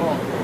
哦。